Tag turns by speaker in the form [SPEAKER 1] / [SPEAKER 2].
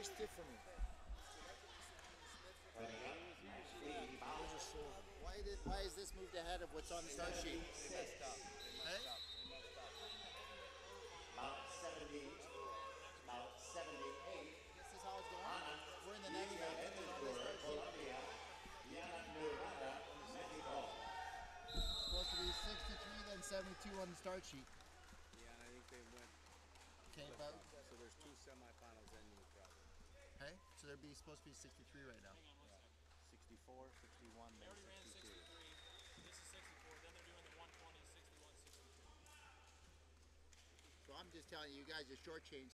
[SPEAKER 1] Why did why is this moved ahead of what's on the start sheet?
[SPEAKER 2] They messed up. They messed up. They messed up.
[SPEAKER 3] About 70, about 78.
[SPEAKER 1] This is how it's going. We're in the next
[SPEAKER 3] Liga
[SPEAKER 1] round. It's on the start
[SPEAKER 3] Edinburgh,
[SPEAKER 1] sheet.
[SPEAKER 3] Colombia. Yana Murata, Mexico.
[SPEAKER 1] supposed to be 63, then 72 on the start sheet.
[SPEAKER 2] Yeah, and I think they went.
[SPEAKER 1] Okay, but
[SPEAKER 2] So there's two semifinals ending probably.
[SPEAKER 1] hey, so there'd be supposed to be 63 right now.
[SPEAKER 2] 64, 61,
[SPEAKER 4] They
[SPEAKER 2] then
[SPEAKER 4] already ran
[SPEAKER 2] 62.
[SPEAKER 4] 63. This is 64. Then they're doing the 120, 61, 62.
[SPEAKER 1] So I'm just telling you, you guys are shortchanged